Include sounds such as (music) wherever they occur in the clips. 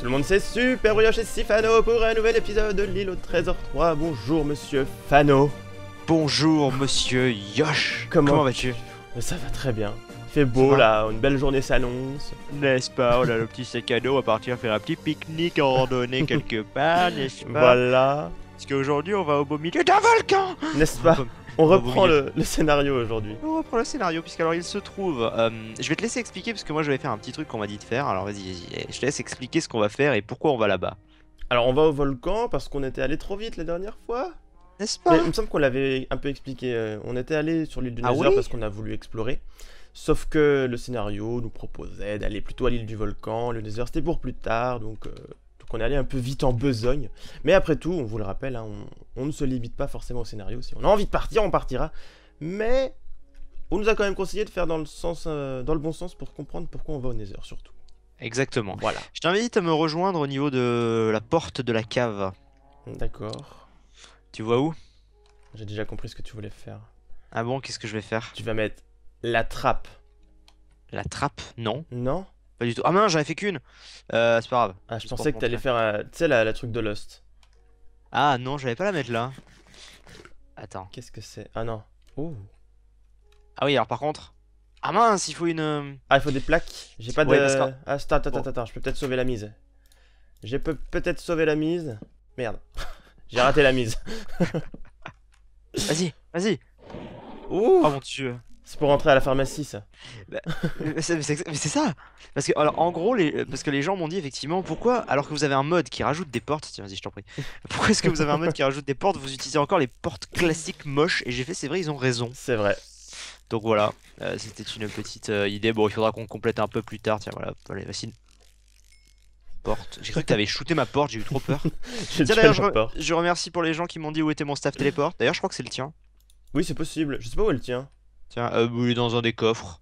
tout le monde, c'est Super Brioche et Sifano pour un nouvel épisode de l'île au trésor 3. Bonjour monsieur Fano. Bonjour monsieur Yosh. Comment- vas-tu? Ça va très bien. Il fait beau là, une belle journée s'annonce. N'est-ce pas? On a le petit sac à dos, on va partir faire un petit pique-nique en randonnée quelque (laughs) part, n'est-ce pas? Voilà. Parce qu'aujourd'hui on va au beau milieu d'un volcan N'est-ce pas? On reprend le, le scénario aujourd'hui. On reprend le scénario puisqu'alors il se trouve... euh, je vais te laisser expliquer parce que moi je vais faire un petit truc qu'on m'a dit de faire. Alors vas-y, vas-y, je te laisse expliquer ce qu'on va faire et pourquoi on va là-bas. Alors on va au volcan parce qu'on était allé trop vite la dernière fois. N'est-ce Mais pas il me semble qu'on l'avait un peu expliqué. euh, on était allé sur l'île du Ah Nether oui? parce qu'on a voulu explorer. Sauf que le scénario nous proposait d'aller plutôt à l'île du volcan. Le Nether c'était pour plus tard, donc, euh, donc on est allé un peu vite en besogne. Mais après tout, on vous le rappelle, hein, on, on ne se limite pas forcément au scénario. Si on a envie de partir, on partira. Mais on nous a quand même conseillé de faire dans le, sens, euh, dans le bon sens pour comprendre pourquoi on va au Nether surtout. Exactement. Voilà. Je t'invite à me rejoindre au niveau de la porte de la cave. D'accord. Tu vois où? J'ai déjà compris ce que tu voulais faire. Ah bon, qu'est-ce que je vais faire? Tu vas mettre la trappe. La trappe? Non, Non? Pas du tout. Ah mince, j'en ai fait qu'une Euh, c'est pas grave. Ah, je Juste pensais que t'allais faire, un- tu sais, la, la truc de Lost. Ah non, j'allais pas la mettre là. Attends. Qu'est-ce que c'est? Ah non. Oh. Ah oui, alors par contre. Ah mince, il faut une. euh, Ah, il faut des plaques J'ai pas de. Ouais, que- Ah, attends, attends, Bon. attends, attends, je peux peut-être sauver la mise. J'ai peut- peut-être sauvé la mise. Merde. (laughs) J'ai raté la mise. Vas-y, vas-y. Ouh Oh mon dieu. C'est pour rentrer à la pharmacie, ça. Mais c'est mais c'est- ça. Parce que, alors, en gros, les, parce que les gens m'ont dit effectivement pourquoi, alors que vous avez un mode qui rajoute des portes. Tiens, vas-y, je t'en prie. (laughs) Pourquoi est-ce que vous avez un mode qui rajoute des portes Vous utilisez encore les portes classiques moches? Et j'ai fait, c'est vrai, ils ont raison. C'est vrai. Donc voilà, euh, c'était une petite euh, idée. Bon, il faudra qu'on complète un peu plus tard. Tiens, voilà, allez, vas-y. Porte. J'ai cru que t'avais shooté ma porte, j'ai eu trop peur. (laughs) Tiens, d'ailleurs, je, re- je remercie pour les gens qui m'ont dit où était mon staff téléport. D'ailleurs, je crois que c'est le tien. Oui, c'est possible. Je sais pas où elle tient. Tiens, euh, il est dans un des coffres.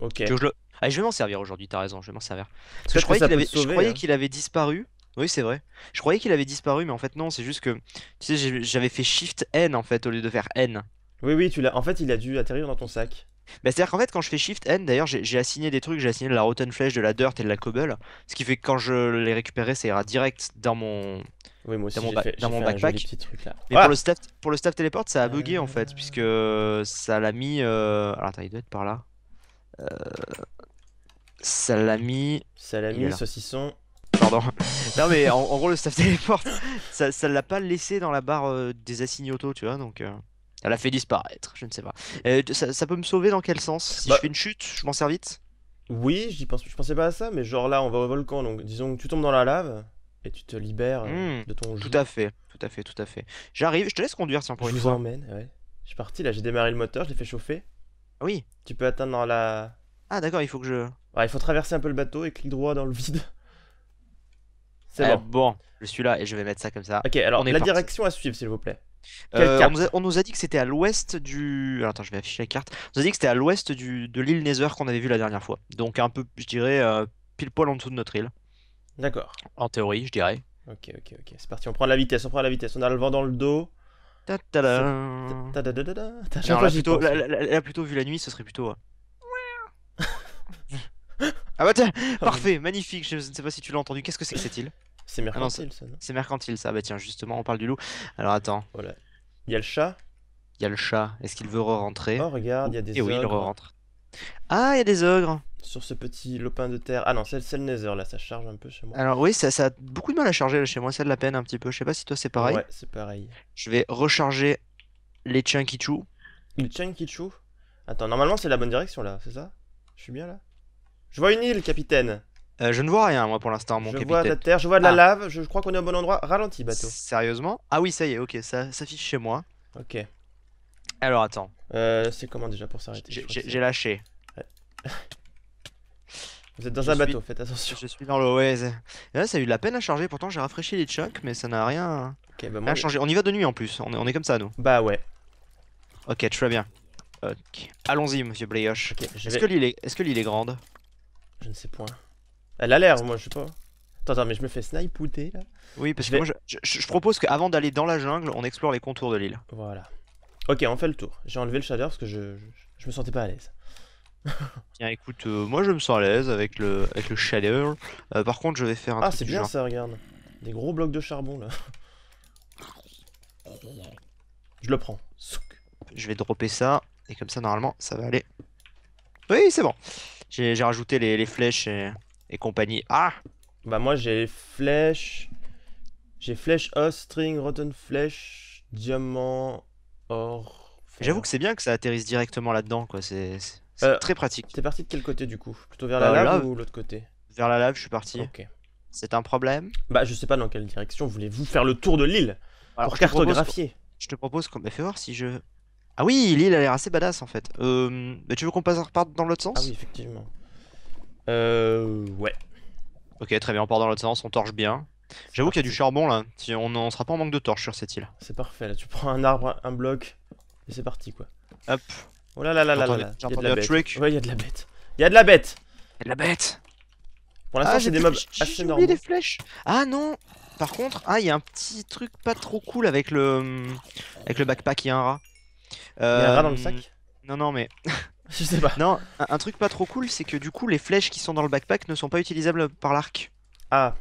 Ok. Tu veux que je le- Ah, je vais m'en servir aujourd'hui, t'as raison, je vais m'en servir. Parce que je croyais qu'il avait, sauver, hein. qu'il avait disparu. Oui, c'est vrai. Je croyais qu'il avait disparu, mais en fait, non, c'est juste que. Tu sais, j'avais fait Shift N en fait, au lieu de faire N. Oui, oui, tu l'as. En fait, il a dû atterrir dans ton sac. Bah, C'est-à-dire qu'en fait, quand je fais Shift N, d'ailleurs, j'ai assigné des trucs, j'ai assigné de la Rotten Flèche, de la Dirt et de la Cobble. Ce qui fait que quand je les récupérerai, ça ira direct dans mon. Oui, moi aussi, Dans mon j'ai ba- fait, dans mon fait un joli backpack. petit truc là. Mais pour, le staff, pour le staff téléport, ça a bugué en Euh. fait, puisque ça l'a mis. euh, Alors attends, il doit être par là. Euh, Ça l'a mis. Est Salami, là. saucisson. Pardon. (laughs) non mais en, en gros le staff téléport, ça, ça l'a pas laissé dans la barre euh, des assignes auto, tu vois, donc euh, elle a fait disparaître, je ne sais pas. Euh, ça, ça peut me sauver dans quel sens? Si Bah- je fais une chute, je m'en sers vite? Oui, j'y pense, je pensais pas à ça, mais genre là, on va au volcan, donc disons que tu tombes dans la lave et tu te libères euh, Hmm, de ton Tout joug. à fait, tout à fait, tout à fait. J'arrive, je te laisse conduire tiens pour Je une vous fois. emmène, ouais. Je suis parti là, j'ai démarré le moteur, je l'ai fait chauffer. Ah oui. Tu peux atteindre dans la. Ah d'accord, il faut que je. Ouais, il faut traverser un peu le bateau et clic droit dans le vide. (laughs) C'est Euh, bon. bon, je suis là et je vais mettre ça comme ça. Ok, alors on est la parti. direction à suivre, s'il vous plaît. Euh, on, nous a, on nous a dit que c'était à l'ouest du. Alors, attends, je vais afficher la carte. On nous a dit que c'était à l'ouest du... de l'île Nether qu'on avait vu la dernière fois. Donc un peu, je dirais, euh, pile poil en dessous de notre île. D'accord. En théorie, je dirais. Ok, ok, ok. C'est parti, on prend la vitesse, on prend la vitesse. On a le vent dans le dos. Ta-ta-da. Ta-da-da-da-da. À chaque Non, fois, là, plutôt, pense. là, là- là, plutôt vu la nuit, ce serait plutôt. euh, (laughs) ah bah tiens, parfait, magnifique. Je ne sais pas si tu l'as entendu. Qu'est-ce que c'est que cette île? C'est mercantile, ça, non? C'est mercantile, ça. Bah tiens, justement, on parle du loup. Alors attends, Voilà. Il y a le chat. il y a le chat. Est-ce qu'il veut re-rentrer? Oh, regarde, il y a des Et oui, il re-rentre. Ah, il y a des ogres. sur ce petit lopin de terre. Ah non, c'est c'est le Nether là, ça charge un peu chez moi. Alors oui, ça, ça a beaucoup de mal à charger là, chez moi. Ça a de la peine un petit peu. Je sais pas si toi c'est pareil. Ouais, c'est pareil. Je vais recharger les Chunkichu. Le Chenkichu Attends, normalement c'est la bonne direction là, c'est ça? Je suis bien là? Je vois une île, capitaine. Euh, je ne vois rien moi pour l'instant, mon je capitaine. vois de la terre, je vois de la Ah. lave, je crois qu'on est au bon endroit. Ralenti, bateau. Sérieusement? Ah oui, ça y est, ok, ça s'affiche chez moi. Ok. Alors attends, Euh, c'est comment déjà pour s'arrêter? J'ai lâché. (laughs) Vous êtes dans je un suis- bateau, faites attention. Je suis dans l'eau, ouais. là, ça a eu de la peine à charger. Pourtant, j'ai rafraîchi les chunks, mais ça n'a rien, bah moi. changé. On y va de nuit en plus. On est, on est comme ça, nous. Bah ouais. Ok, très bien. Ok. Allons-y, monsieur Brioche. Ok, je Est-ce vais. que l'île est, grande? Je ne sais point. Elle a l'air, moi je sais pas. Attends, attends, mais je me fais sniper là. Oui, parce Je que vais- moi, je, je- je propose qu'avant d'aller dans la jungle, on explore les contours de l'île. Voilà. Ok, on fait le tour. J'ai enlevé le shader parce que je, je, je me sentais pas à l'aise. (laughs) Bien écoute, euh, moi je me sens à l'aise avec le, avec le shader. Euh, par contre, je vais faire un Ah, c'est bien genre. ça, regarde. Des gros blocs de charbon là. Je le prends. Souk. Je vais dropper ça. Et comme ça, normalement, ça va aller. Oui, c'est bon. J'ai rajouté les, les flèches et, et compagnie. Ah Bah, moi j'ai flèche. J'ai flèche, os, string, rotten flèche, diamant, or. J'avoue que c'est bien que ça atterrisse directement là-dedans, quoi. C'est Euh, très pratique. T'es parti de quel côté du coup? Plutôt vers la Euh, lave lave. ou l'autre côté? Vers la lave, je suis parti. Ok. C'est un problème? Bah, je sais pas dans quelle direction voulez-vous faire le tour de l'île pour propose cartographier. Je te propose qu'on. Mais fais voir si je. Ah oui, l'île a l'air assez badass en fait. Euh, mais tu veux qu'on passe reparte dans l'autre sens? Ah oui, effectivement. Euh. Ouais. Ok, très bien, on part dans l'autre sens, on torche bien. J'avoue qu'il y a du charbon là. On, on sera pas en manque de torche sur cette île. C'est parfait, là tu prends un arbre, un bloc, et c'est parti quoi. Hop. Oh là là là là là là, y a de la bête. Ouais, y a de la bête. Y a de la bête Et de la bête Pour l'instant, c'est j'ai des mobs assez normaux. les flèches. Ah non Par contre, ah il y a un petit truc pas trop cool avec le avec le backpack, il y a un rat. Y a un rat dans le Euh, sac Non non mais (laughs) Je sais pas. non, un, un truc pas trop cool, c'est que du coup les flèches qui sont dans le backpack ne sont pas utilisables par l'arc. Ah,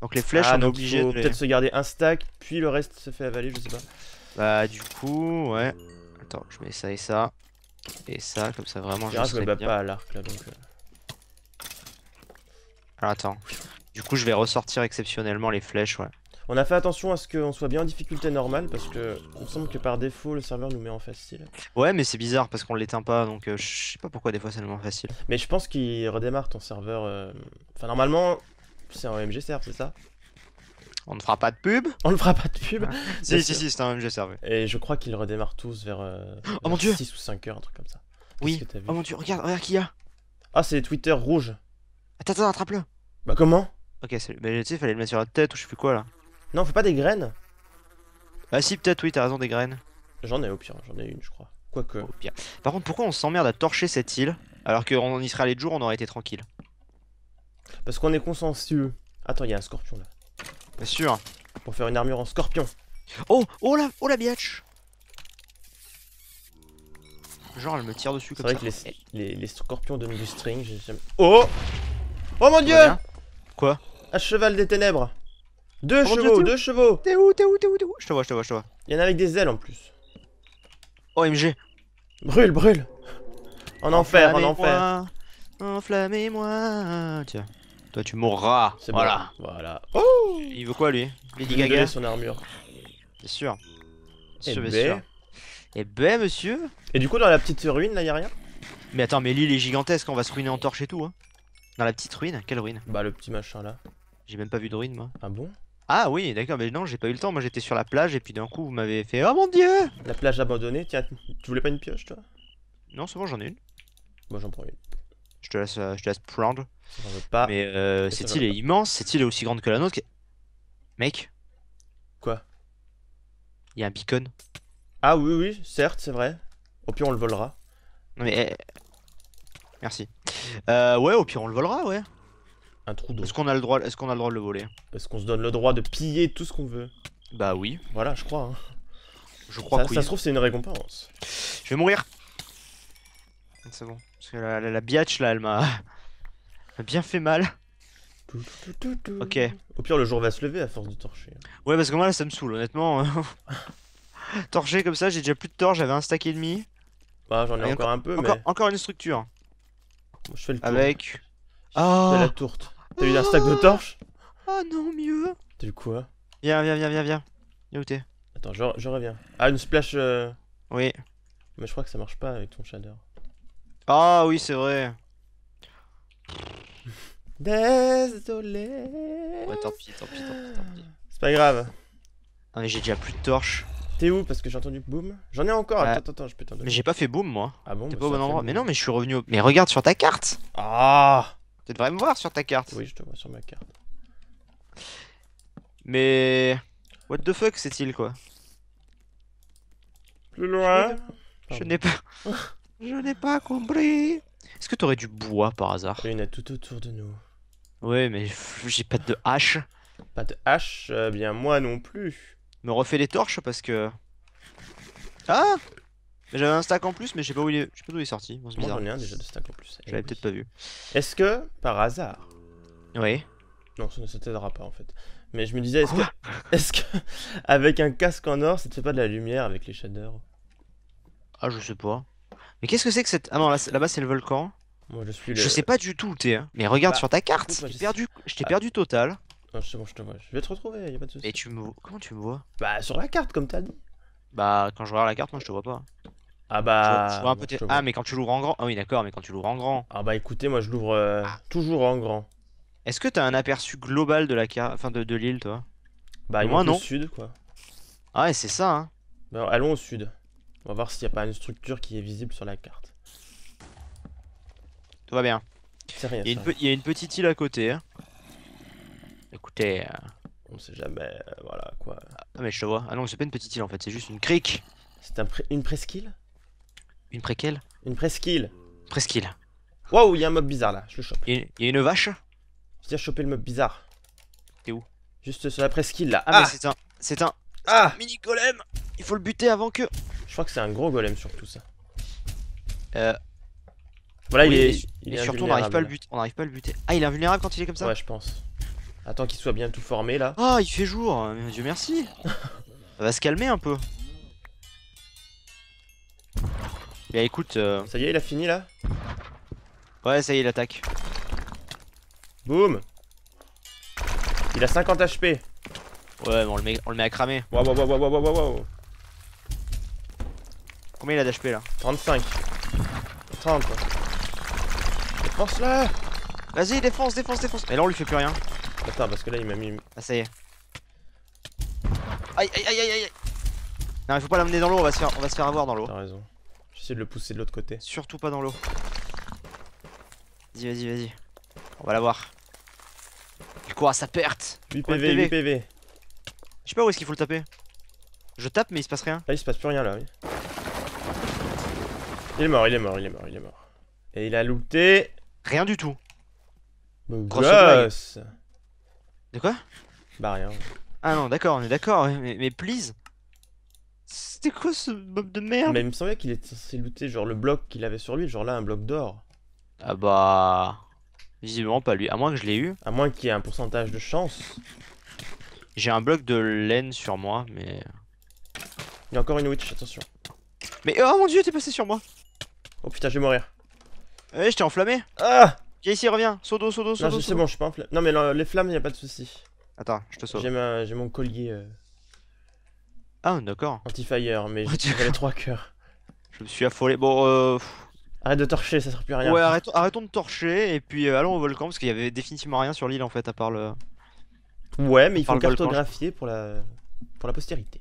Donc les flèches ah, on est obligé de les... peut-être se garder un stack, puis le reste se fait avaler, je sais pas. Bah du coup, ouais. Attends, je mets ça et ça. Et ça, comme ça vraiment je me serai bats bien. pas à l'arc là donc. euh. Alors attends. Du coup je vais ressortir exceptionnellement les flèches, ouais. On a fait attention à ce qu'on soit bien en difficulté normale parce que il me semble que par défaut le serveur nous met en facile. Ouais mais c'est bizarre parce qu'on l'éteint pas donc euh, je sais pas pourquoi des fois ça nous met en facile. Mais je pense qu'il redémarre ton serveur. euh, Enfin, normalement, c'est en MG serve, c'est ça On ne fera pas de pub On ne fera pas de pub. (laughs) Si Bien si sûr. si c'est un MG servé. Et je crois qu'ils redémarrent tous vers, euh, Oh mon Dieu 6 ou 5 heures, un truc comme ça. Oui. Que vu Oh mon dieu, regarde, regarde qui y a Ah, c'est Twitter rouge. Attends, attends, attrape-le Bah, comment Ok. Mais tu sais, fallait le mettre sur la tête ou je sais plus quoi là. Non, faut pas des graines Ah si, peut-être, oui, t'as raison, des graines. J'en ai au pire, j'en ai une, je crois. Quoique. Au pire. Par contre, pourquoi on s'emmerde à torcher cette île alors qu'on y serait allé de jour, on aurait été tranquille? Parce qu'on est consensueux. Attends, il y a un scorpion là. Bien sûr. Pour faire une armure en scorpion. Oh, oh la, oh la biatch Genre, elle me tire dessus C'est comme vrai ça. que les, les, les scorpions donnent du string. j'ai jamais- Oh Oh mon dieu Quoi Un cheval des ténèbres. Deux Oh Dieu, chevaux, t'es où deux chevaux. T'es où, t'es où, t'es où, t'es où? Je te vois, je te vois, je te vois. Il y en a avec des ailes en plus. OMG Brûle, brûle. En enfer, en enfer. Enflammez-moi Tiens. Toi, tu mourras C'est Voilà. bon. Voilà. Oh Il veut quoi, lui Lady Gaga son armure. Bien sûr. Eh Bien sûr, ben. sûr. Eh ben, monsieur Et du coup, dans la petite ruine, là, y a rien Mais attends, mais l'île est gigantesque, on va se ruiner en torche et tout, hein. Dans la petite ruine Quelle ruine Bah, le petit machin là. J'ai même pas vu de ruine, moi. Ah bon Ah oui, d'accord, mais non, j'ai pas eu le temps. Moi, j'étais sur la plage et puis d'un coup, vous m'avez fait Oh mon dieu La plage abandonnée. Tiens, tu voulais pas une pioche, toi? Non, c'est bon, j'en ai une. Moi, j'en prends une. Je te laisse, euh, je te laisse prendre. Pas. mais euh, cette île est immense, cette île est aussi grande que la nôtre. Mec, Quoi? Il y a un beacon. Ah oui, oui, certes, c'est vrai. Au pire, on le volera. Non mais. eh, Merci. Euh, ouais, au pire, on le volera, ouais. Un trou d'eau. Est-ce qu'on a le droit, est-ce qu'on a le droit de le voler? Est-ce qu'on se donne le droit de piller tout ce qu'on veut? Bah oui, Voilà, je crois. hein. je crois Ça, que oui. ça se trouve, c'est une récompense. Je vais mourir. C'est bon. Parce que la, la, la biatch là, elle m'a bien fait mal. Ok. Au pire, le jour va se lever à force de torcher. Ouais, parce que moi là, ça me saoule, honnêtement. (laughs) Torcher comme ça, j'ai déjà plus de torche, j'avais un stack et demi. Bah, j'en ai encore un peu, mais Encore, encore une structure. moi, je fais le tour. Avec. Ah. la tourte. T'as eu un stack de torches? Ah non, mieux. T'as eu quoi? Viens, viens, viens, viens, viens. Viens où t'es? Attends, je, je reviens. Ah, une splash. euh, Oui. Mais je crois que ça marche pas avec ton shader. Ah oui, c'est vrai. Désolé. Ouais, tant pis, tant pis, tant pis, tant pis. C'est pas grave. Non, mais j'ai déjà plus de torches. T'es où? Parce que j'ai entendu boum. J'en ai encore. Euh, Attends, attends, je peux t'en Mais j'ai pas fait boom, moi. Ah bon T'es bah, pas au bon endroit. Mais non, mais je suis revenu au... Mais regarde sur ta carte Ah Tu devrais me voir sur ta carte. Oui, je te vois sur ma carte. Mais... What the fuck, cette île, quoi? Plus loin. Je n'ai pas... (laughs) je n'ai pas compris. Est-ce que t'aurais du bois, par hasard Il y en a tout autour de nous. Ouais, mais j'ai pas de hache. Pas de hache, euh, bien moi non plus. Me refais les torches parce que... Ah Mais j'avais un stack en plus, mais je sais pas où il est. Je sais pas d'où il est sorti. Bon, c'est bizarre. j'en ai un déjà de stack en plus. Je l'avais peut-être pas vu. Est-ce que, par hasard, Oui. non, ça ne t'aidera pas en fait. Mais je me disais, est-ce que, (laughs) est-ce que, avec un casque en or, ça te fait pas de la lumière avec les shaders? Ah, je sais pas. Mais qu'est-ce que c'est que cette. Ah non, là, c'est- là-bas c'est le volcan. Moi je suis le. Je sais pas du tout où t'es. hein. Mais regarde Bah, sur ta carte. Je t'ai perdu, je Ah. perdu total. Non, c'est bon, je te vois. Je vais te retrouver, y a pas de souci. Et tu me vois. Comment tu me vois? Bah, sur la carte, comme t'as dit. Bah, quand je regarde la carte, moi je te vois pas. Ah Je bah. vois- je vois un peu je Ah, mais quand tu l'ouvres en grand. Ah oui, d'accord, mais quand tu l'ouvres en grand. Ah bah écoutez, moi je l'ouvre euh, Ah. toujours en grand. Est-ce que t'as un aperçu global de la carte. Enfin, de, de l'île, toi? Bah, Moi, non. sud, quoi. Ah, ouais, c'est ça, hein. Bah, allons au sud. On va voir s'il n'y a pas une structure qui est visible sur la carte. Tout va bien. Rien, Il y, a une pe- il y a une petite île à côté. hein. Écoutez. euh, On sait jamais, euh, voilà quoi. Ah, mais je te vois. Ah non, c'est pas une petite île en fait, c'est juste une crique. C'est un une presqu'île? Une préquelle? Une presqu'île Presqu'île. Waouh, il y a un mob bizarre là, je le chope. Il y a- il y a une vache? Je viens choper le mob bizarre. T'es où? Juste sur la presqu'île là. Ah, Ah, mais c'est un. C'est un Ah mini golem Il faut le buter avant que. Je crois que c'est un gros golem surtout ça. Euh, Voilà, oui, il est. et, il est surtout, on n'arrive pas à le. On n'arrive pas à le buter. Ah, il est invulnérable quand il est comme ça? Ouais, je pense. Attends qu'il soit bien tout formé là. Ah, il fait jour Dieu merci (laughs) Ça va se calmer un peu. Bien écoute, euh, Ça y est, il a fini là? Ouais, ça y est, il attaque. Boum Il a 50 HP. Ouais, mais on le met, on le met à cramer. Waouh, waouh, waouh, waouh, waouh, waouh. Combien il a d'HP là 35. 30. Défense-le Vas-y, défonce, défonce, défonce Mais là, on lui fait plus rien. Attends, parce que là, il m'a mis. Ah, ça y est. Aïe, aïe, aïe, aïe, aïe Non, il faut pas l'amener dans l'eau, on va se faire, on va se faire avoir dans l'eau. T'as raison. J'essaie de le pousser de l'autre côté. Surtout pas dans l'eau. Vas-y, vas-y, vas-y. On va l'avoir. À sa perte. 8 Combien de PV, 8 PV? PV. Je sais pas où est-ce qu'il faut le taper. Je tape, mais il se passe rien. Là, il se passe plus rien là, oui. Il est mort, il est mort, il est mort, il est mort. Et il a looté. Rien du tout. Blague. gosse. De quoi? Bah, rien. Ah non, d'accord, on est d'accord, mais, mais please. C'était quoi ce mob de merde? Mais il me semblait qu'il était censé looter genre le bloc qu'il avait sur lui, genre là, un bloc d'or. Ah bah. Visiblement pas lui, à moins que je l'ai eu. À moins qu'il y ait un pourcentage de chance. J'ai un bloc de laine sur moi, mais. Il y a encore une witch, attention. Mais oh mon dieu, t'es passé sur moi Oh putain, je vais mourir. Ouais, je t'ai enflammé Ah Viens ici, reviens Sodo, sodo, Non, sodo, c'est sodo. bon, je suis pas en flamme. Non, mais le- les flammes, y a pas de souci. Attends, je te sauve. J'ai ma- mon collier euh, Ah, d'accord. anti-fire, mais Ouais, j'ai tiré les trois cœurs. (laughs) Je me suis affolé. Bon, euh. Arrête de torcher, ça sert plus à rien. Ouais, arrêtons, arrêtons de torcher et puis euh, allons au volcan parce qu'il y avait définitivement rien sur l'île en fait, à part le. Ouais, mais il faut volcan, cartographier pour la... pour la postérité.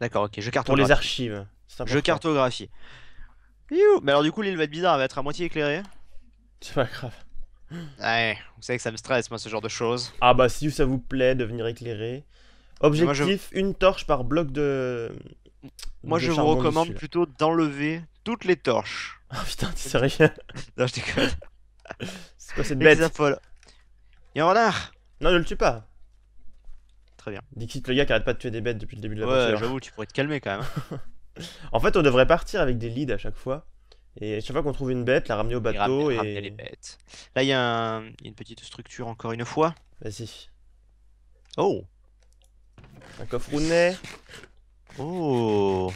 D'accord, ok, je Pour cartographie. les archives. C'est Je cartographie. Mais alors, du coup, l'île va être bizarre, elle va être à moitié éclairée. C'est pas grave. Ouais, vous savez que ça me stresse, moi, ce genre de choses. Ah bah si ça vous plaît de venir éclairer. Objectif, une torche par bloc de... Moi, de je vous recommande dessus, plutôt d'enlever toutes les torches. (laughs) Ah putain, t'es sérieux (laughs) Non, je déconne. C'est quoi cette bête affoles. Il y a un renard Non, ne le tue pas. Très bien. Dixit le gars qui arrête pas de tuer des bêtes depuis le début de Ouais, l'aventure. j'avoue, tu pourrais te calmer quand même. (laughs) en fait, on devrait partir avec des leads à chaque fois. Et chaque fois qu'on trouve une bête, la ramener au Et bateau ramener- et... les bêtes. Là, il y, a un- il y a une petite structure encore une fois. Vas-y. Oh Un coffre rounet. Oh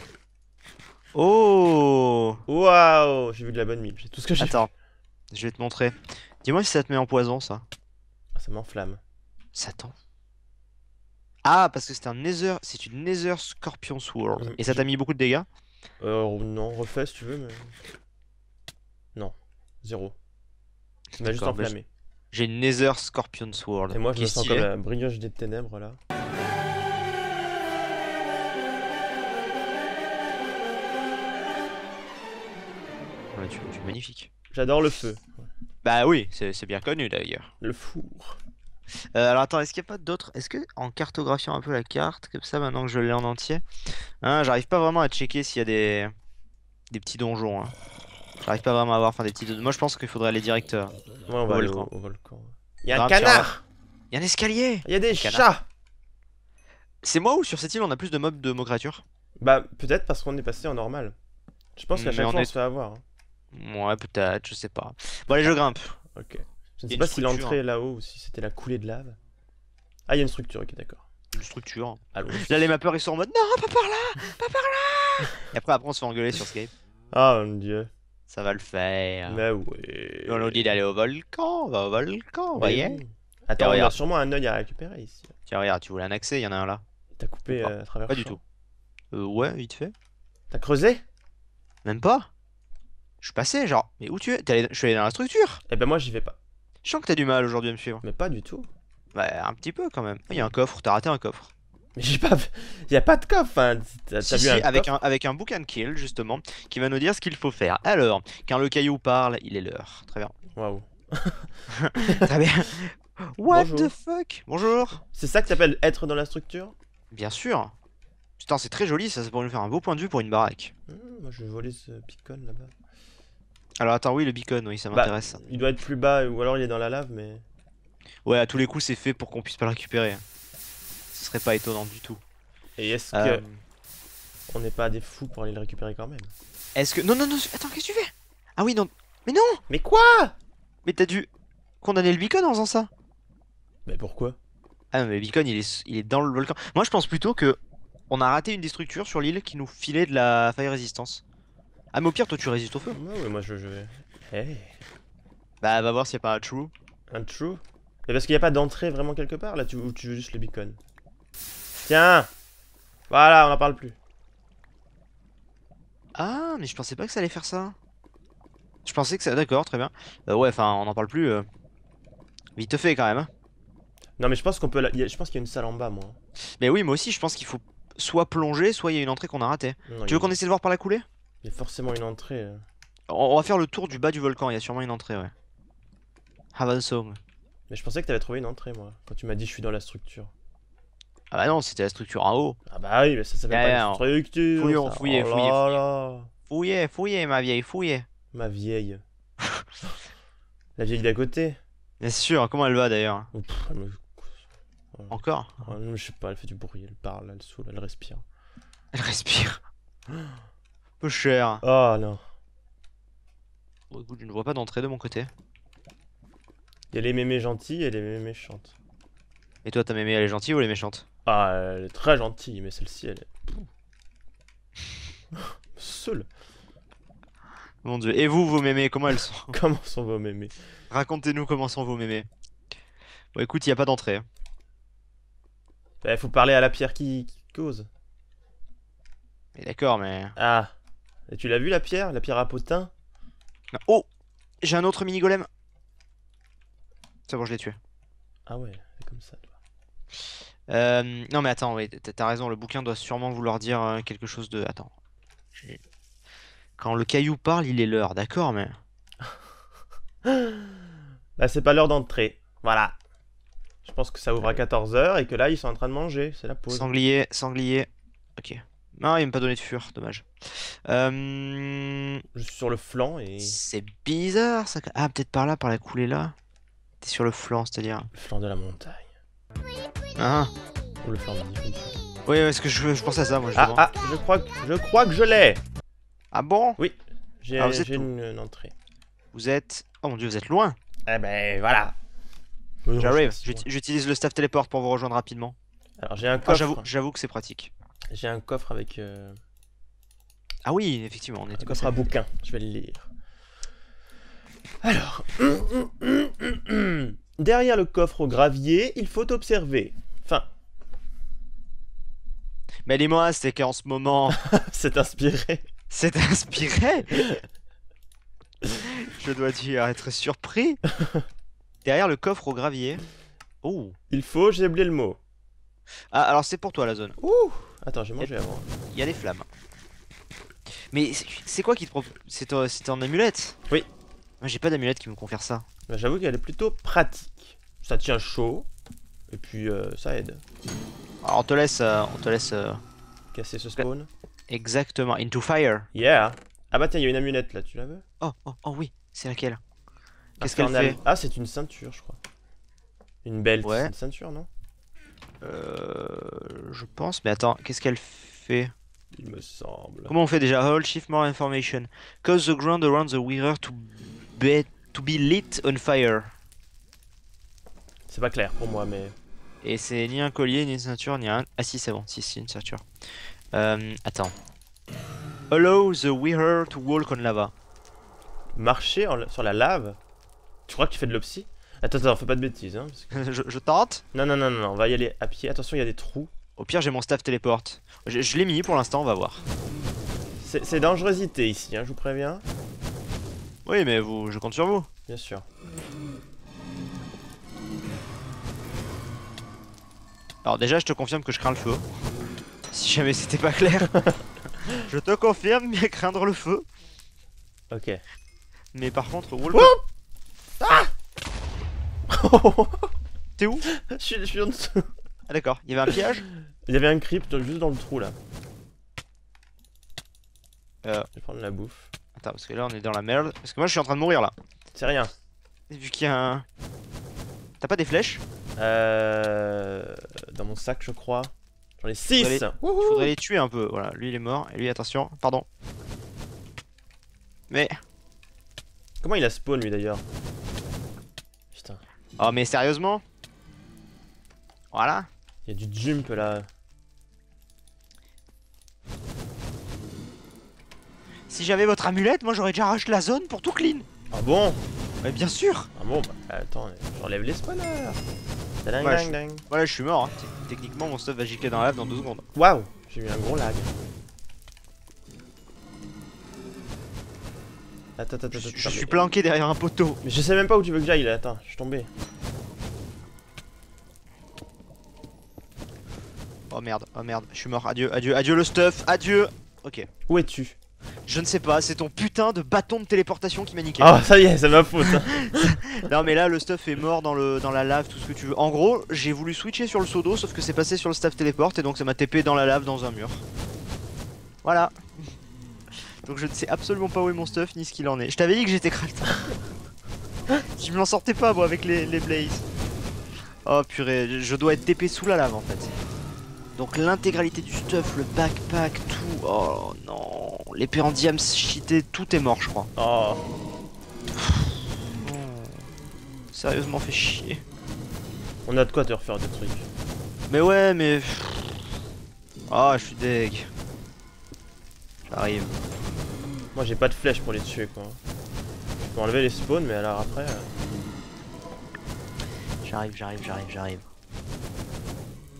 Oh Waouh J'ai vu de la bonne mille, j'ai tout ce que j'ai Attends, je vais te montrer. Dis-moi si ça te met en poison, ça. Ah, Ça m'enflamme. Satan. Ah, parce que c'est un Nether, c'est une Nether Scorpion Sword. Mm, Et ça t'a mis beaucoup de dégâts Euh, non, refais si tu veux, mais... Non. Zéro. Ça m'a juste bah, enflammé. J'ai une Nether Scorpion Sword. Et moi, je me sens comme la brioche des ténèbres, là. Ouais, tu, tu es magnifique. J'adore le feu. Bah oui, c'est bien connu d'ailleurs. Le four. Euh, alors attends, est-ce qu'il n'y a pas d'autres? Est-ce que en cartographiant un peu la carte, comme ça, maintenant que je l'ai en entier, hein, j'arrive pas vraiment à checker s'il y a des des petits donjons. hein. J'arrive pas vraiment à voir, enfin des petits. don- Moi, je pense qu'il faudrait aller direct. euh, Ouais, on Au va aller volcan. au, au volcan. Il y a un canard Il y a un escalier Il y a des chats C'est moi ou sur cette île on a plus de mobs de mots créatures Bah, peut-être parce qu'on est passé en normal. Je pense qu'à chaque fois on est- se fait avoir. hein. Ouais, peut-être, je sais pas. Bon, allez, je grimpe. Ok. Je Il ne sais pas si l'entrée est là-haut ou si c'était la coulée de lave. Ah, il y a une structure, ok, d'accord. Une structure. Allons. Là, les mappeurs, ils sont en mode non, pas par là, pas par là. Et après, après, on se fait engueuler sur Skype. Ah, mon dieu. Ça va le faire. Mais ouais. On nous dit d'aller au volcan, on va au volcan, vous voyez. Attends, a regarde. sûrement un œil à récupérer ici. Tiens, regarde, tu voulais un accès, il y en a un là. T'as coupé euh, à travers Pas du tout. Euh, ouais, vite fait. T'as creusé? Même pas. Je suis passé, genre, mais où tu es? Allé- Je suis allé dans la structure. Eh ben moi j'y vais pas. Je sens que t'as du mal aujourd'hui à me suivre. Mais pas du tout. Bah, un petit peu quand même. Il y a un coffre, t'as raté un coffre. Mais j'ai pas. Y a pas de coffre. Hein. T'as Si, t'as vu si, un avec, coffre un, avec un book and kill, justement, qui va nous dire ce qu'il faut faire. Alors, quand le caillou parle, il est l'heure. Très bien. Waouh. (laughs) Très bien. What Bonjour. the fuck? Bonjour. C'est ça que t'appelles être dans la structure? Bien sûr. Putain, c'est très joli, ça, ça pourrait nous faire un beau point de vue pour une baraque. Hmm, Moi je vais voler ce beacon là-bas. Alors attends, oui, le beacon, oui, ça Bah, m'intéresse. il doit être plus bas ou alors il est dans la lave, mais. Ouais, à tous les coups, c'est fait pour qu'on puisse pas le récupérer. Ce serait pas étonnant du tout. Et est-ce Euh, que on n'est pas des fous pour aller le récupérer quand même? Est-ce que. Non, non, non, attends, qu'est-ce que tu fais? Ah oui, non. Mais non Mais quoi? Mais t'as dû condamner le beacon en faisant ça Mais pourquoi? Ah non, mais le beacon, il est, il est dans le volcan. Moi, je pense plutôt que. On a raté une des structures sur l'île qui nous filait de la fire résistance. Ah, mais au pire, toi, tu résistes au feu. Ouais, ouais, moi je, je vais. Hey, Bah, va voir s'il y a pas un true. un true Mais parce qu'il n'y a pas d'entrée vraiment quelque part là, tu, ou tu veux juste le beacon Tiens Voilà, on n'en parle plus. Ah, mais je pensais pas que ça allait faire ça. Je pensais que ça. D'accord, très bien. Euh, ouais, enfin, on n'en parle plus. euh. Vite fait quand même. hein. Non, mais je pense qu'on peut. la- Je pense qu'il y a une salle en bas, moi. Mais oui, moi aussi, je pense qu'il faut soit plonger, soit il y a une entrée qu'on a ratée. Non, Tu veux a- qu'on essaie de voir par la coulée? Il y a forcément une entrée. euh. on, va faire le tour du bas du volcan, il y a sûrement une entrée, ouais. Have a song. Mais je pensais que t'avais trouvé une entrée, moi, quand tu m'as dit je suis dans la structure. Ah bah non, c'était la structure en haut. Ah bah oui, mais ça s'appelle pas une structure. fouillons, ça. fouillez, Oh fouillez, là fouillez. là. Fouillez, fouillez, ma vieille, fouillez. Ma vieille. (laughs) La vieille d'à côté. Bien sûr, comment elle va d'ailleurs? Me- Encore? Oh, je sais pas, elle fait du bruit, elle parle, elle saoule, elle respire. Elle respire. (gasps) Peu cher. Oh non. Bon, écoute, je ne vois pas d'entrée de mon côté. Il y a les mémés gentilles et les mémés méchantes. Et toi, ta mémé, elle est gentille ou elle est méchante? Ah, elle est très gentille, mais celle-ci, elle est. (laughs) Seule. Mon dieu. Et vous, vos mémés, comment elles sont? (laughs) Comment sont vos mémés? Racontez-nous comment sont vos mémés. Bon, écoute, il n'y a pas d'entrée. Bah, faut parler à la pierre qui, qui cause. Mais d'accord, mais. Ah. Et tu l'as vu la pierre La pierre à potin? Non. Oh J'ai un autre mini golem. C'est bon, je l'ai tué. Ah ouais, c'est comme ça, toi. Euh, non mais attends, oui, t'as raison, le bouquin doit sûrement vouloir dire euh, quelque chose de... Attends. Quand le caillou parle, il est l'heure, d'accord, mais... (laughs) Bah, c'est pas l'heure d'entrée. Voilà. Je pense que ça ouvre à 14h et que là, ils sont en train de manger. C'est la pause. Sanglier, sanglier... Ok. Non, il m'a pas donné de fur, dommage. Euh... Je suis sur le flanc et. C'est bizarre, ça... Ah, peut-être par là, par la coulée là T'es sur le flanc, c'est-à-dire... Le flanc de la montagne. Ah, Ou le flanc de l'île. oui, est-ce que je, je pensais à ça, moi, Ah, ah, je crois que je, crois que je l'ai Ah bon? J'ai Ah, êtes j'ai où? une, une entrée. Vous êtes... Oh mon dieu, vous êtes loin Eh ben, voilà. Oui, J'arrive, j'utilise le staff téléport pour vous rejoindre rapidement. Alors, j'ai un Ah, coffre. j'avoue que c'est pratique. J'ai un coffre avec. euh, Ah oui, effectivement, on un était coffre à bouquins. Je vais le lire. Alors. (clears throat) Derrière le coffre au gravier, il faut observer. Enfin, Mais dis-moi, c'est qu'en ce moment, (laughs) c'est inspiré. c'est inspiré. Je dois dire être surpris. (laughs) Derrière le coffre au gravier. Oh. Il faut, j'ai oublié le mot. Ah, alors c'est pour toi la zone. Ouh Attends, j'ai mangé avant. Il y a des flammes. Mais c'est- quoi qui te propose? C'est ton, c'est ton amulette? Oui. Moi j'ai pas d'amulette qui me confère ça. Bah, J'avoue qu'elle est plutôt pratique. Ça tient chaud. Et puis euh, ça aide. Alors on te laisse, euh, on te laisse euh, Casser ce spawn. exactement into fire. Yeah Ah bah tiens, il y a une amulette là, tu la veux? Oh, oh, oh oui, c'est laquelle? Qu'est-ce qu'elle fait? Ah, c'est une ceinture, je crois. Une belle Ouais. une ceinture, non? Euh, je pense. Mais attends, qu'est-ce qu'elle fait? Il me semble. Comment on fait déjà? Hold shift more information. Cause the ground around the wearer to be, to be lit on fire. C'est pas clair pour moi, mais. Et c'est ni un collier, ni une ceinture, ni un. Ah si, c'est bon, si, si, une ceinture. Euh, attends. Allow the wearer to walk on lava. Marcher en- sur la lave? Tu crois que tu fais de l'opsie Attends, attends, fais pas de bêtises, hein. parce que- (laughs) je, je tente. Non, non, non, non, on va y aller à pied. Attention, il y a des trous. Au pire, j'ai mon staff téléporte. Je, je l'ai mis pour l'instant, on va voir. C'est dangerosité ici, hein, je vous préviens. Oui, mais vous, je compte sur vous. Bien sûr. Alors déjà, je te confirme que je crains le feu. Si jamais c'était pas clair. (laughs) je te confirme bien craindre le feu. Ok. Mais par contre, Wolf, je, (laughs) t'es où? Suis, je suis en dessous. Ah d'accord, il y avait un piège? Il y avait un crypt juste dans le trou là. Euh. Je vais prendre la bouffe. Attends, parce que là on est dans la merde. Parce que moi je suis en train de mourir là. C'est rien. Vu qu'il y a un... T'as pas des flèches? Euh, dans mon sac, je crois. J'en ai 6 Allez. Faudrait les tuer un peu. Voilà, lui il est mort. Et lui, attention, pardon. Mais... Comment il a spawn lui d'ailleurs? Oh mais sérieusement? Voilà. Il y a du jump là. Si j'avais votre amulette, moi j'aurais déjà racheté la zone pour tout clean. Ah bon? Mais bien sûr Ah bon, bah attends, j'enlève les spawners. Ouais, dang, je- dang. Voilà, je suis mort. hein. Te- Techniquement, mon stuff va gicler dans la lave dans deux secondes. Waouh, j'ai eu un gros lag. Attends, attends, attends. Je, attends, je suis planqué derrière un poteau. Mais je sais même pas où tu veux que j'aille là, attends, je suis tombé. Oh merde, oh merde, je suis mort. Adieu, adieu, adieu le stuff, adieu. Ok. Où es-tu? Je ne sais pas, c'est ton putain de bâton de téléportation qui m'a niqué. Ah, ça y est, c'est ma faute. hein. (laughs) Non mais là le stuff est mort dans le dans la lave, tout ce que tu veux. En gros, j'ai voulu switcher sur le seau d'eau, sauf que c'est passé sur le staff téléport et donc ça m'a TP dans la lave dans un mur. Voilà. Donc je ne sais absolument pas où est mon stuff ni ce qu'il en est. Je t'avais dit que j'étais cracked. je m'en sortais pas moi avec les, les blazes. Oh purée, je dois être TP sous la lave en fait. Donc l'intégralité du stuff, le backpack, tout. Oh non. L'épée en diams cheaté, tout est mort je crois. Oh, Oh. Sérieusement fait chier. on a de quoi te refaire des trucs. Mais ouais, mais. Ah, je suis deg. J'arrive. Moi j'ai pas de flèche pour les tuer quoi. Je peux enlever les spawns, mais alors après. euh, J'arrive, j'arrive, j'arrive, j'arrive.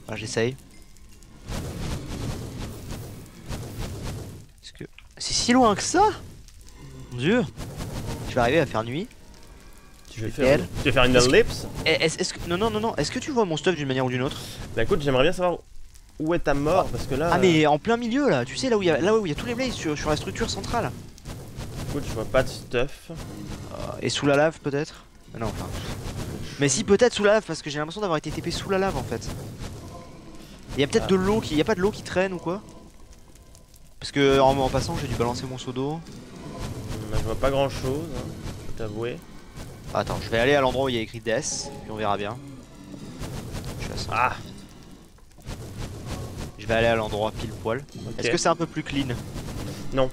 Ah, j'essaye. Est-ce que. C'est si loin que ça? Mon dieu Je vais arriver à faire nuit. Tu veux faire, elle tu veux faire une ellipse? Eh, est-ce que. Non, non, non, non. Est-ce que tu vois mon stuff d'une manière ou d'une autre? Bah écoute, j'aimerais bien savoir où est ta mort parce que là. Ah, euh, mais en plein milieu là. Tu sais, là où il y a, là où il y a tous les blazes sur, sur la structure centrale. Écoute, je vois pas de stuff. Euh, Et sous la lave peut-être? Ah Non, enfin. Mais si, peut-être sous la lave parce que j'ai l'impression d'avoir été TP sous la lave en fait. Il y a peut-être Ah. de l'eau qui. Y a pas de l'eau qui traîne ou quoi? Parce que en, en passant, j'ai dû balancer mon seau d'eau. Bah, je vois pas grand chose, hein, je t'avouer. Attends, je vais aller à l'endroit où il y a écrit Death, puis on verra bien. Je suis à 100. Ah Je vais aller à l'endroit pile poil. Est-ce que c'est un peu plus clean Non.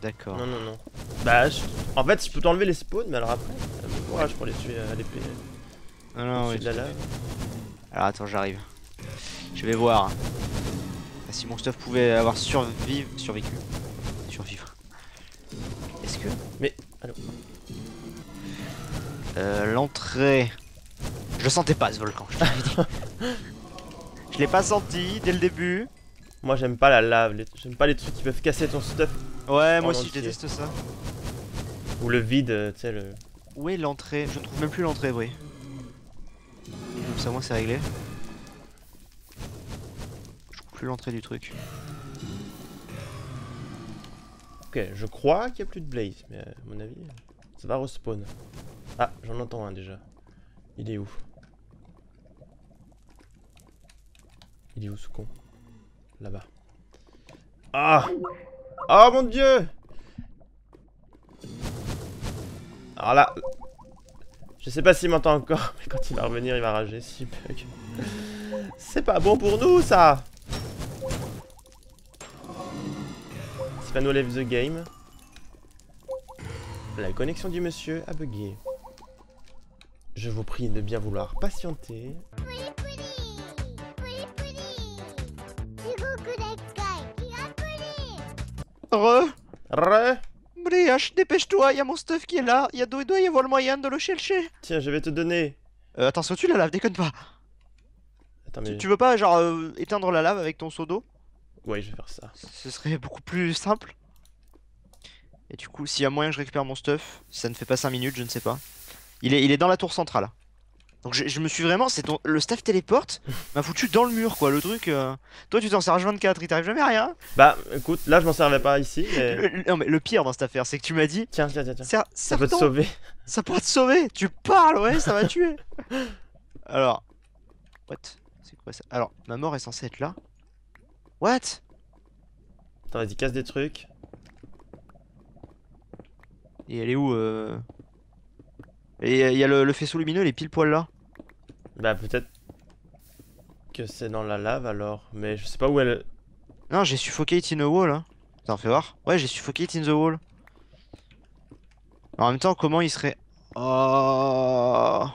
D'accord. Non, non, non. Bah, je- en fait, je peux t'enlever les spawns, mais alors après, euh, courage pour les tuer à l'épée. Non, non, oui, de la lave. Alors attends, j'arrive. Je vais voir. Ah, Si mon stuff pouvait avoir surviv... survécu. Survivre. Est-ce que. Mais, allô. Euh, L'entrée. Je le sentais pas ce volcan, je t'avais dit. (laughs) je l'ai pas senti dès le début. Moi, j'aime pas la lave, j'aime pas les trucs qui peuvent casser ton stuff. Ouais, moi aussi je déteste ça. Ou le vide, euh, tu sais, le. Où est l'entrée? Je ne trouve même plus l'entrée, oui. Comme ça, moi c'est réglé. Je trouve plus l'entrée du truc. Ok, je crois qu'il y a plus de blaze, mais à mon avis, ça va respawn. Ah, j'en entends un déjà. Il est où? Il est où ce con? Là-bas. Ah Oh mon dieu Alors là... Je sais pas s'il m'entend encore, (laughs) mais quand il va revenir, il va rager s'il bug. (laughs) C'est pas bon pour nous, ça Stéphano lève the game. La connexion du monsieur a bugué. Je vous prie de bien vouloir patienter. プ Re Re Bréache, dépêche-toi, y a mon stuff qui est là, y a doit, y avoir le moyen de le chercher. Tiens, je vais te donner. Euh, attention, tu la laves, déconne pas. Attends, Tu, mais. tu veux pas, genre, euh, éteindre la lave avec ton seau d'eau? Ouais, je vais faire ça. Ce serait beaucoup plus simple. Et du coup, s'il y a moyen que je récupère mon stuff, ça ne fait pas 5 minutes, je ne sais pas. Il est, il est dans la tour centrale. Donc je, je me suis vraiment, c'est ton, le staff téléporte (laughs) m'a foutu dans le mur quoi, le truc. euh. Toi tu t'en sers H24, il t'arrive jamais à rien. Bah, écoute, là, je m'en servais pas ici, mais. Le, non mais le pire dans cette affaire, c'est que tu m'as dit, Tiens, tiens, tiens, Ça peut te sauver. ça pourra te sauver. Tu parles, ouais, ça va tuer. (laughs) Alors, what? C'est quoi ça? Alors, ma mort est censée être là. What? Attends, vas-y, casse des trucs. Et elle est où euh... Et il y a le, le faisceau lumineux, il est pile poil là. Bah, peut-être que c'est dans la lave alors. Mais je sais pas où elle. Non, j'ai suffocate in a wall. Hein. Attends, fais voir. Ouais, j'ai suffocate in the wall. En même temps, comment il serait. Oh.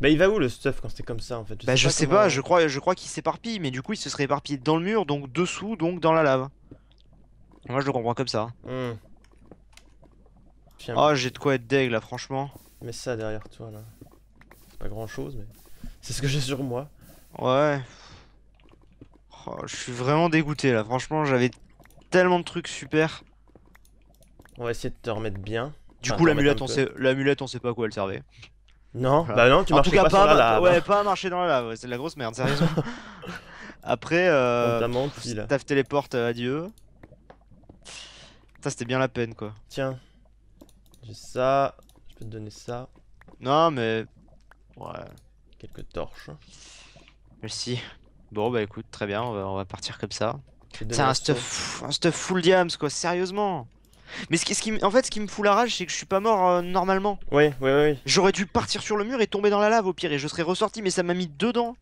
Bah, il va où le stuff quand c'est comme ça en fait? Bah, je sais comment- pas, je crois, je crois qu'il s'éparpille, mais du coup, il se serait éparpillé dans le mur, donc dessous, donc dans la lave. Moi, je le comprends comme ça. Hmm. Oh, j'ai de quoi être deg là, franchement. Mets ça derrière toi là. C'est pas grand chose, mais. C'est ce que j'ai sur moi. Ouais. Oh, je suis vraiment dégoûté là, franchement, j'avais tellement de trucs super. On va essayer de te remettre bien. Du Enfin, coup, l'amulette, on sait, on sait pas à quoi elle servait. Non, Voilà. bah non, tu en marches tout cas, pas, pas, sur la lave. ouais, pas marcher dans la lave, ouais, c'est de la grosse merde, sérieusement. (laughs) Après, euh, menti là. Staff téléporte, euh, adieu. Ça, c'était bien la peine, quoi. Tiens, j'ai ça. Je peux te donner ça. Non, mais. Ouais, Quelques torches. merci. Bon, bah écoute, très bien, on va, on va partir comme ça. C'est un stuff, un stuff full diams, quoi, sérieusement. Mais ce qui, ce qui, m- en fait, ce qui me fout la rage, c'est que je suis pas mort euh, normalement. Oui, oui, oui. J'aurais dû partir sur le mur et tomber dans la lave au pire, et je serais ressorti, mais ça m'a mis dedans.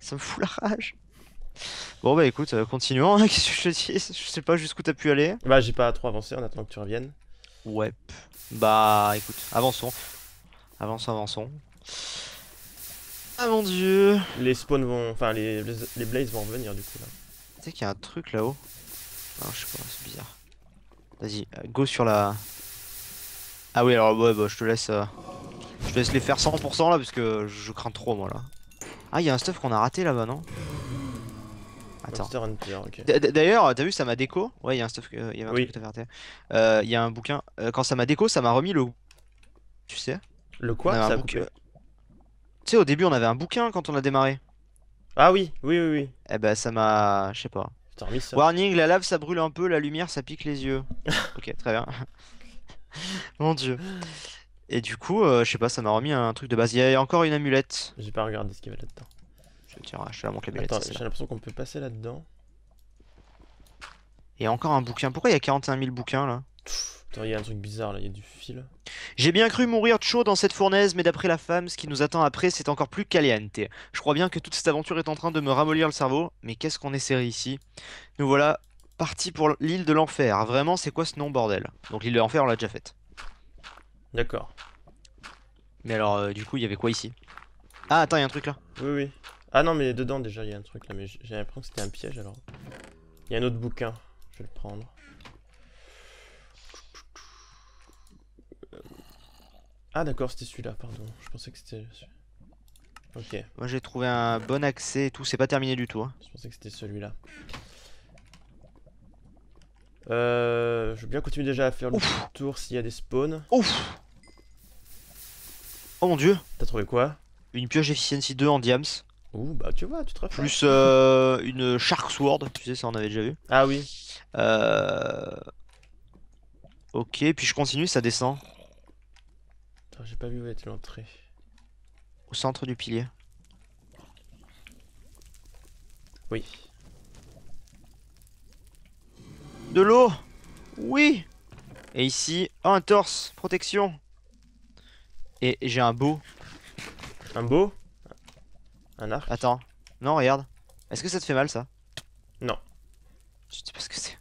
Ça me fout la rage. Bon, bah écoute, euh, continuons. hein, (laughs) Qu'est-ce que je te dis? Je sais pas jusqu'où t'as pu aller. Bah, j'ai pas trop avancé en attendant que tu reviennes. Ouais. Bah écoute, avançons. Avançons, avançons. Ah mon dieu. Les spawns vont. Enfin, les, les, les blazes vont revenir du coup là. Tu sais qu'il y a un truc là-haut Non, je sais pas, c'est bizarre. Vas-y, euh, go sur la... Ah oui, alors ouais, bah je te laisse... euh, Je te laisse les faire 100% là, parce que je crains trop moi là. Ah, il y a un stuff qu'on a raté là-bas, non? Monster Hunter, ok. D- d- D'ailleurs, t'as vu, ça m'a déco. Ouais, il y a un stuff, que- il y avait un Oui. truc que. Euh, Il y a un bouquin. Euh, quand ça m'a déco, ça m'a remis le. Tu sais Le quoi Ça Tu sais, au début, on avait un bouquin quand on a démarré. Ah oui, oui, oui, oui. Eh ben, ça m'a. Je sais pas. Ça. Warning, la lave ça brûle un peu, la lumière ça pique les yeux. (laughs) ok, très bien. (laughs) Mon dieu. Et du coup, euh, je sais pas, ça m'a remis un truc de base. Il y a encore une amulette. J'ai pas regardé ce qu'il y avait là-dedans. Tiens, je te la montre. Attends, j'ai l'impression qu'on peut passer là-dedans. Et encore un bouquin. Pourquoi il y a 41 000 bouquins là? Il y a un truc bizarre là, il y a du fil. J'ai bien cru mourir de chaud dans cette fournaise, mais d'après la femme, ce qui nous attend après, c'est encore plus caliente. Je crois bien que toute cette aventure est en train de me ramollir le cerveau, mais qu'est-ce qu'on est serré ici? Nous voilà partis pour l'île de l'enfer. Vraiment, c'est quoi ce nom, bordel? Donc l'île de l'enfer, on l'a déjà faite. D'accord. Mais alors, euh, du coup, il y avait quoi ici? Ah, attends, il y a un truc là. Oui, oui. Ah non, mais dedans déjà, il y a un truc là, mais j'ai l'impression que c'était un piège alors. Il y a un autre bouquin, je vais le prendre. Ah d'accord, c'était celui-là, pardon. Je pensais que c'était... celui- Ok, Moi, j'ai trouvé un bon accès et tout. C'est pas terminé du tout. hein. je pensais que c'était celui-là. Euh, je veux bien continuer déjà à faire le tour s'il y a des spawns. Ouf Oh mon dieu T'as trouvé quoi? Une pioche efficiency 2 en diams, Ouh, bah tu vois, tu te refais. plus euh, une shark sword. Tu sais, ça on avait déjà vu. Ah oui. Euh... Ok, puis je continue, ça descend J'ai pas vu où était l'entrée. au centre du pilier. Oui. De l'eau Oui Et ici, un torse, protection. Et j'ai un beau. Un beau Un arc Attends. Non, regarde. Est-ce que ça te fait mal ça? Non. Je sais pas ce que c'est.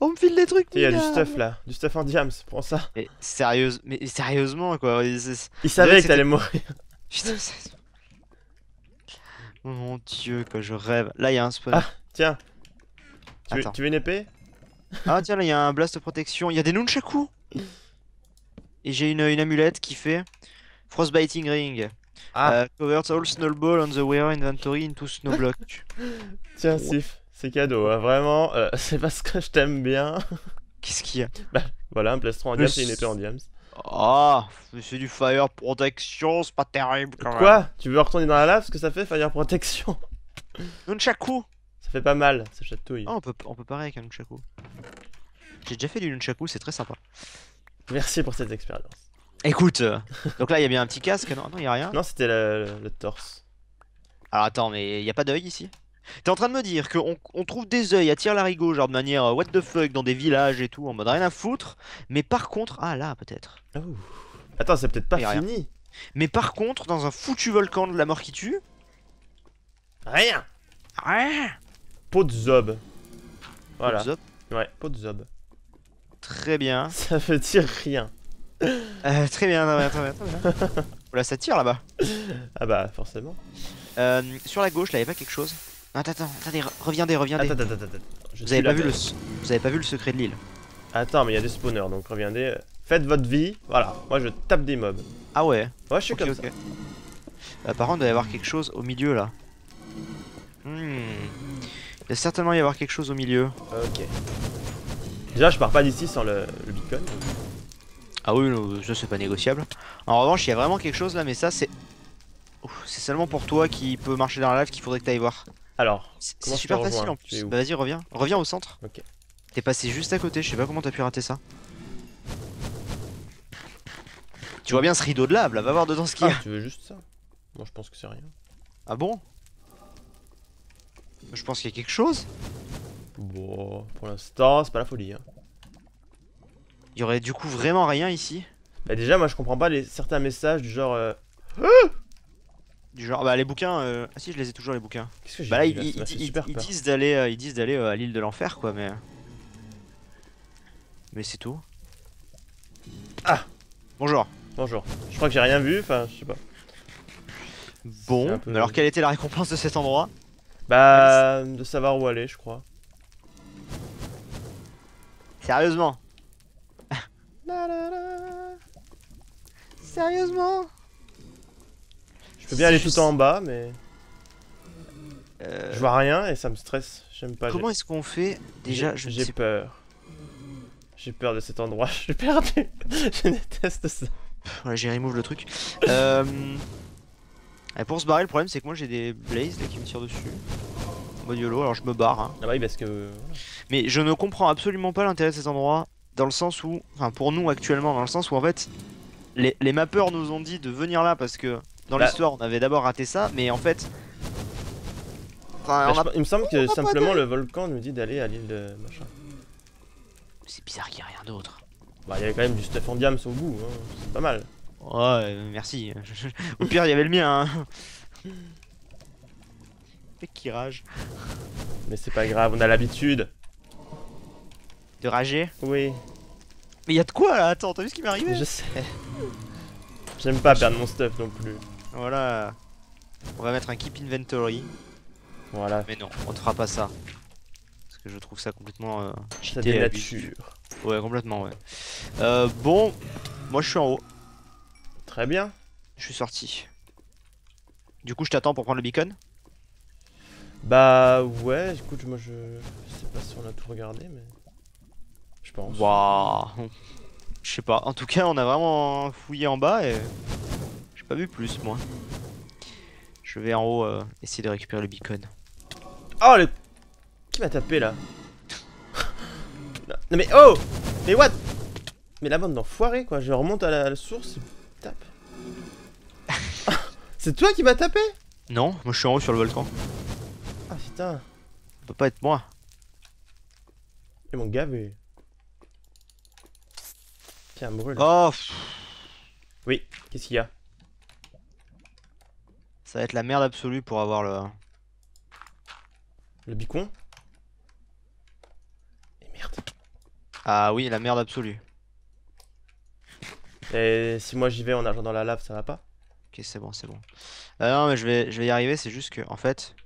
On me file des trucs. Il y a du stuff là, du stuff en diams, prends ça. Mais sérieuse, mais sérieusement quoi. Il savait que t'allais mourir. (laughs) Putain, c'est- Oh mon dieu, quoi, je rêve. Là, il y a un spawn. Ah. Tiens. Tu veux, tu veux une épée? Ah, tiens, là, il y a un blast protection. Il y a des nunchaku. Et j'ai une, une amulette qui fait Frostbiting Ring. Ah. Euh, covers all snowball on the wearer inventory into snowblock. (laughs) Tiens, Sif, c'est cadeau, hein, vraiment. euh, (laughs) c'est parce que je t'aime bien. Qu'est-ce qu'il y a? Voilà, un plastron en diams et une épée en diams. Ah, mais c'est du fire protection, c'est pas terrible quand même. Quoi Tu veux retourner dans la lave Parce que ça fait fire protection. (laughs) Nunchaku Ça fait pas mal, ça chatouille. Ah, on peut, on peut pareil avec un nunchaku. J'ai déjà fait du nunchaku, c'est très sympa. Merci pour cette expérience. Écoute, euh, donc là, il y a bien un petit casque. Non, non, il y a rien. Non, c'était le, le- le torse. Alors attends, mais il y a pas d'œil ici? T'es en train de me dire qu'on on trouve des œils à tir larigot, genre de manière euh, what the fuck dans des villages et tout, en mode rien à foutre, mais par contre, ah là peut-être. Attends, c'est peut-être pas rien. fini. Mais par contre, dans un foutu volcan de la mort qui tue, Rien ah, Pot de zob. Voilà. Zop, Ouais, pot de zob. très bien, (laughs) Ça veut dire rien. (laughs) Euh, très bien, très bien, très bien, très bien. Oula, ça tire là-bas. Ah bah, forcément. Euh, sur la gauche, là, y a pas quelque chose? Attends, attends, attendez, re- reviendez, reviendez. Attends, attends, attends, attends. Je Vous avez pas vu le, vous avez pas vu le secret de l'île Attends, mais il y a des spawners, donc reviendez. Faites votre vie. Voilà, moi je tape des mobs. Ah ouais? Ouais, je suis comme ça. Euh, par contre, il doit y avoir quelque chose au milieu là. Hmm. Il doit certainement y avoir quelque chose au milieu. Ok. Déjà, je pars pas d'ici sans le, le beacon. Ah oui, ça c'est pas négociable. En revanche, il y a vraiment quelque chose là, mais ça c'est. C'est seulement pour toi qui peut marcher dans la lave qu'il faudrait que t'ailles voir. Alors, C'est super facile en plus. Bah vas-y, reviens. Reviens au centre. Ok. T'es passé juste à côté, je sais pas comment t'as pu rater ça. Tu vois bien ce rideau de lave là, va voir dedans ce qu'il y ah, a. tu veux juste ça? Moi, je pense que c'est rien. Ah bon? Je pense qu'il y a quelque chose. Bon, pour l'instant, c'est pas la folie. Hein. Il y aurait du coup vraiment rien ici. Bah, déjà, moi, je comprends pas les, certains messages du genre. euh, Du genre, bah les bouquins. euh, Ah si, je les ai toujours les bouquins. Qu'est-ce que j'ai Bah là, dit, ils, disent d'aller, euh, ils disent d'aller euh, à l'île de l'enfer, quoi, mais. Mais c'est tout. Ah Bonjour. Bonjour. Je crois que j'ai rien vu, enfin, je sais pas. Bon. peu- Alors, quelle était la récompense de cet endroit? Bah, de savoir où aller, je crois. Sérieusement? La, la, la. Sérieusement? Je peux bien aller tout en bas, mais Euh, je vois rien et ça me stresse. J'aime pas. Comment est-ce qu'on fait Déjà, je j'ai sais peur. J'ai peur de cet endroit. (laughs) Je suis perdu. (laughs) je déteste ça. Voilà, j'ai remove le truc. Euh... et pour se barrer, le problème c'est que moi j'ai des blazes là, qui me tirent dessus. En mode YOLO, alors je me barre. hein. Ah bah oui, parce que. Mais je ne comprends absolument pas l'intérêt de cet endroit, dans le sens où, enfin pour nous actuellement, dans le sens où en fait, les, les mappeurs nous ont dit de venir là parce que dans Bah- l'histoire on avait d'abord raté ça, mais en fait. Enfin, Bah, on a- je- Il me semble que simplement le volcan nous dit d'aller à l'île de machin. C'est bizarre qu'il n'y ait rien d'autre. Bah, il y avait quand même du stuff en diams au bout. Hein. C'est pas mal. Ouais, euh, merci. (laughs) Au pire, il y avait le mien. Hein. (laughs) Mec qui rage. Mais c'est pas grave, on a l'habitude. De rager. Oui, Mais il y a de quoi là Attends, t'as vu ce qui m'est arrivé je sais. J'aime pas perdre mon stuff non plus. Voilà. On va mettre un keep inventory. Voilà, Mais non, on ne fera pas ça. Parce que je trouve ça complètement euh, cheaté dénature. Ouais, complètement, ouais. Euh, bon, moi je suis en haut. Très bien. Je suis sorti. Du coup, je t'attends pour prendre le beacon? Bah ouais, écoute, moi je... je sais pas si on a tout regardé, mais je pense. Waouh. Je sais pas. En tout cas, on a vraiment fouillé en bas et j'ai pas vu plus, moi. Je vais en haut euh, essayer de récupérer le beacon. Oh le... Qui m'a tapé là? Non mais oh Mais what? Mais la bande d'enfoirés quoi, je remonte à la, à la source, tape. (laughs) C'est toi qui m'as tapé? Non, moi je suis en haut sur le volcan. Ah putain, Ça peut pas être moi. ils m'ont gavé. Tiens, brûle. Oh, Oui, qu'est-ce qu'il y a? Ça va être la merde absolue pour avoir le. Le bicon? Et merde. Ah oui, la merde absolue. Et si moi j'y vais en nageant dans la lave, ça va pas? Ok, c'est bon, c'est bon. Euh, non, mais je vais, je vais y arriver, c'est juste que, en fait,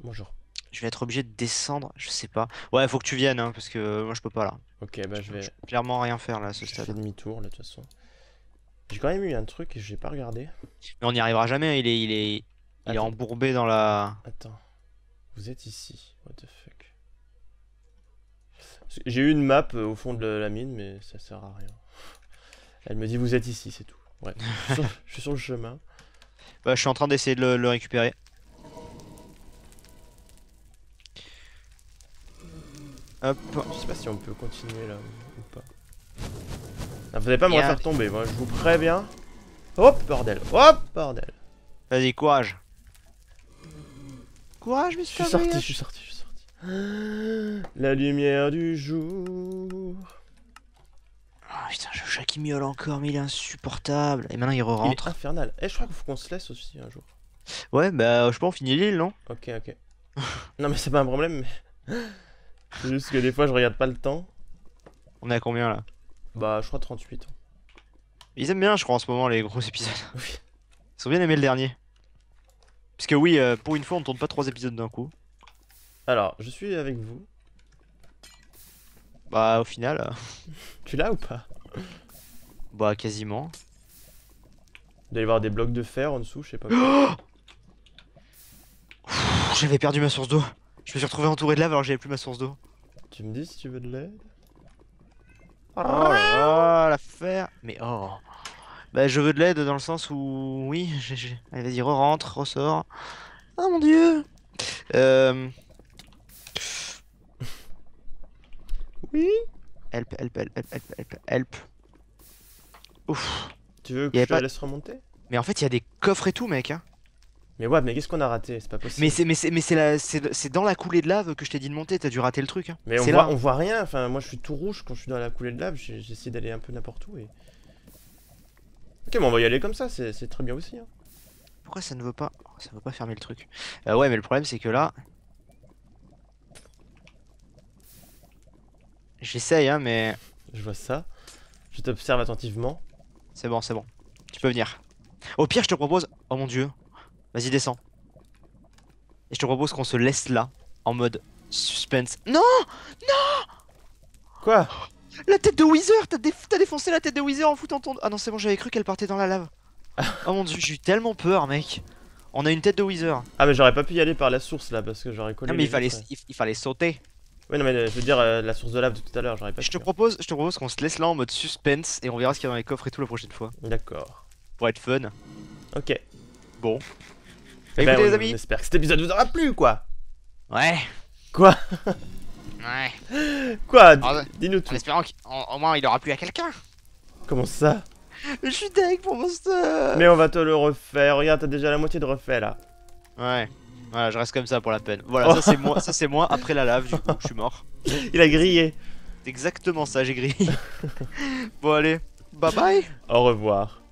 Bonjour. Je vais être obligé de descendre, je sais pas. Ouais, faut que tu viennes, hein, parce que euh, moi je peux pas là. Ok, bah je vais. Je peux clairement rien faire là à ce Je stade. fais demi-tour là de toute façon. J'ai quand même eu un truc et j'ai pas regardé. Mais on n'y arrivera jamais, il est, il est, il est embourbé dans la. Attends. Vous êtes ici. What the fuck. J'ai eu une map euh, au fond de la mine, mais ça sert à rien. Elle me dit vous êtes ici, c'est tout. Ouais. je, suis sur, je suis sur le chemin. (laughs) Bah, je suis en train d'essayer de le, le récupérer. Hop. Je sais pas si on peut continuer là ou pas. Ah, vous allez pas me refaire tomber, moi je vous préviens. Hop, bordel. Hop, bordel. Vas-y, courage. Courage, Je Mr. suis sorti, je suis sorti, je suis sorti. La lumière du jour. Oh putain, le chat qui miaule encore, mais il est insupportable. Et maintenant il Il est re-rentre. infernal. Eh, je crois qu'il faut qu'on se laisse aussi un jour. Ouais, bah, je pense on finit l'île, non? Ok, ok. (laughs) non, mais c'est pas un problème, mais. C'est juste que des fois je regarde pas le temps. On est à combien là? Bah, je crois 38. Ils aiment bien, je crois, en ce moment, les gros (laughs) épisodes. (laughs) Oui. Ils ont bien aimé le dernier. Parce que oui, euh, pour une fois, on tourne pas trois épisodes d'un coup. Alors, je suis avec vous. Bah, au final, euh, (laughs) Tu l'as ou pas? Bah, quasiment. Il doit y avoir des blocs de fer en dessous, je sais pas (gasps) J'avais perdu ma source d'eau. Je me suis retrouvé entouré de lave alors que j'avais plus ma source d'eau. tu me dis si tu veux de l'aide Oh là l'affaire. Mais oh. Bah, je veux de l'aide dans le sens où. Oui, j'ai. Allez, vas-y, re-rentre, ressort. Oh mon dieu. Euh. Oui Help, help, help, help, help, help. Ouf. Tu veux que je te pas- laisse remonter? Mais en fait, il y a des coffres et tout, mec. Hein. Mais ouais, mais qu'est-ce qu'on a raté? C'est pas possible. Mais c'est mais c'est mais c'est la c'est dans la coulée de lave que je t'ai dit de monter. T'as dû rater le truc. Hein. Mais on voit, là. on voit rien, enfin moi je suis tout rouge quand je suis dans la coulée de lave, j'essaie d'aller un peu n'importe où et... Ok, mais on va y aller comme ça, c'est c'est très bien aussi. Hein. Pourquoi ça ne veut pas oh, Ça veut pas fermer le truc? Euh, ouais, mais le problème c'est que là. J'essaye, hein, mais Je vois ça, je t'observe attentivement. c'est bon, c'est bon. Tu peux venir. Au pire, je te propose. Oh mon dieu. Vas-y, descends. Et je te propose qu'on se laisse là, en mode suspense. Non Quoi? La tête de Weezer T'as déf- t'as défoncé la tête de Weezer en foutant ton. Ah non, c'est bon, j'avais cru qu'elle partait dans la lave. (laughs) oh mon dieu, j'ai eu tellement peur, mec. On a une tête de Weezer. Ah mais j'aurais pas pu y aller par la source là parce que j'aurais collé Non, mais il fallait, il, il fallait sauter. Ouais non mais euh, je veux dire euh, la source de lave de tout à l'heure, j'aurais pas Je te propose, je te propose qu'on se laisse là en mode suspense et on verra ce qu'il y a dans les coffres et tout la prochaine fois. D'accord. Pour être fun. Ok. Bon. Eh Bah, ben, écoutez, on, les amis. on espère que cet épisode vous aura plu quoi Ouais. Quoi (laughs) Ouais. Quoi En, Dis-nous en tout. espérant qu'au moins il aura plu à quelqu'un. Comment ça? Je suis deg pour Monster. Mais on va te le refaire, regarde t'as déjà la moitié de refait là. Ouais. Voilà, je reste comme ça pour la peine. Voilà, Oh. ça c'est (laughs) moi, ça c'est moi après la lave du coup, je suis mort. Il a grillé. C'est exactement ça, j'ai grillé. (laughs) bon allez, bye bye. Au revoir.